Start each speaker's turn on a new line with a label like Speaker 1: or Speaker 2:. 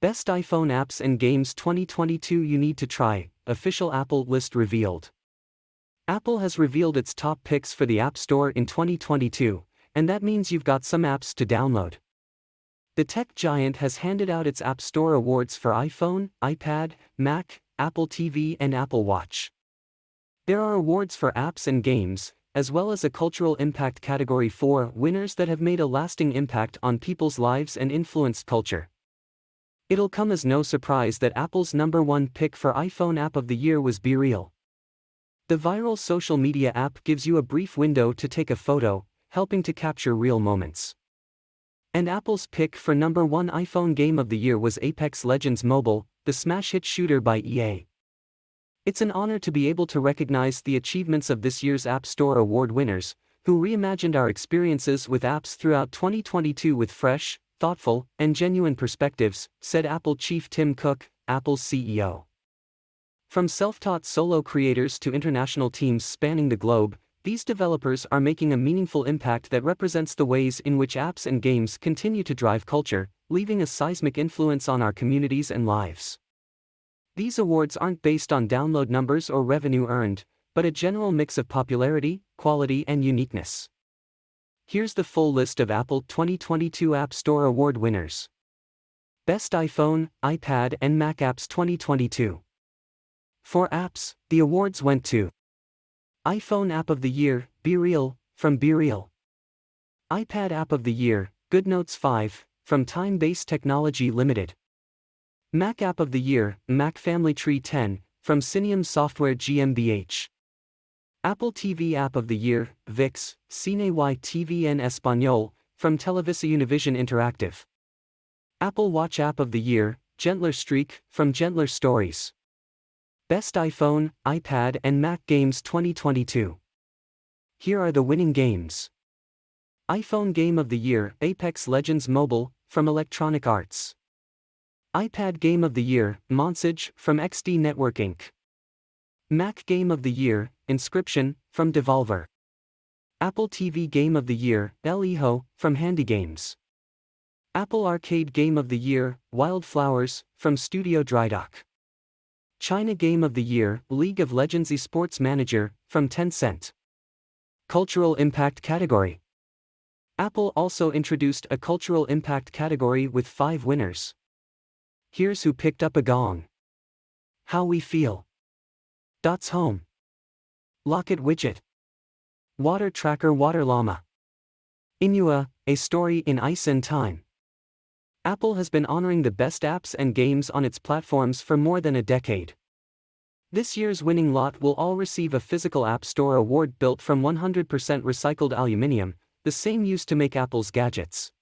Speaker 1: Best iPhone apps and games 2022 you need to try, official Apple list revealed. Apple has revealed its top picks for the App Store in 2022, and that means you've got some apps to download. The tech giant has handed out its App Store awards for iPhone, iPad, Mac, Apple TV, and Apple Watch. There are awards for apps and games, as well as a cultural impact category for winners that have made a lasting impact on people's lives and influenced culture. It'll come as no surprise that Apple's number one pick for iPhone app of the year was BeReal. The viral social media app gives you a brief window to take a photo, helping to capture real moments. And Apple's pick for number one iPhone game of the year was Apex Legends Mobile, the smash hit shooter by EA. It's an honor to be able to recognize the achievements of this year's App Store Award winners, who reimagined our experiences with apps throughout 2022 with fresh, thoughtful, and genuine perspectives, said Apple chief Tim Cook, Apple's CEO. From self-taught solo creators to international teams spanning the globe, these developers are making a meaningful impact that represents the ways in which apps and games continue to drive culture, leaving a seismic influence on our communities and lives. These awards aren't based on download numbers or revenue earned, but a general mix of popularity, quality, and uniqueness. Here's the full list of Apple 2022 App Store Award winners. Best iPhone, iPad, and Mac Apps 2022. For apps, the awards went to iPhone App of the Year, BeReal, from BeReal. iPad App of the Year, GoodNotes 5, from Time Base Technology Limited. Mac App of the Year, MacFamilyTree 10, from Synium Software GmbH. Apple TV App of the Year, VIX, Cine y TV en Español, from Televisa Univision Interactive. Apple Watch App of the Year, Gentler Streak, from Gentler Stories. Best iPhone, iPad and Mac Games 2022. Here are the winning games. iPhone Game of the Year, Apex Legends Mobile, from Electronic Arts. iPad Game of the Year, Moncage, from XD Network Inc. Mac Game of the Year, Inscryption, from Devolver. Apple TV Game of the Year, El Hijo, from Handy Games. Apple Arcade Game of the Year, Wylde Flowers, from Studio Drydock. China Game of the Year, League of Legends Esports Manager, from Tencent. Cultural Impact Category Apple also introduced a Cultural Impact category with five winners. Here's who picked up a gong. How We Feel. Dots Home. Locket Widget. Water Tracker Water Llama. Inua, a story in ice and time. Apple has been honoring the best apps and games on its platforms for more than a decade. This year's winning lot will all receive a physical App Store award built from 100% recycled aluminium, the same used to make Apple's gadgets.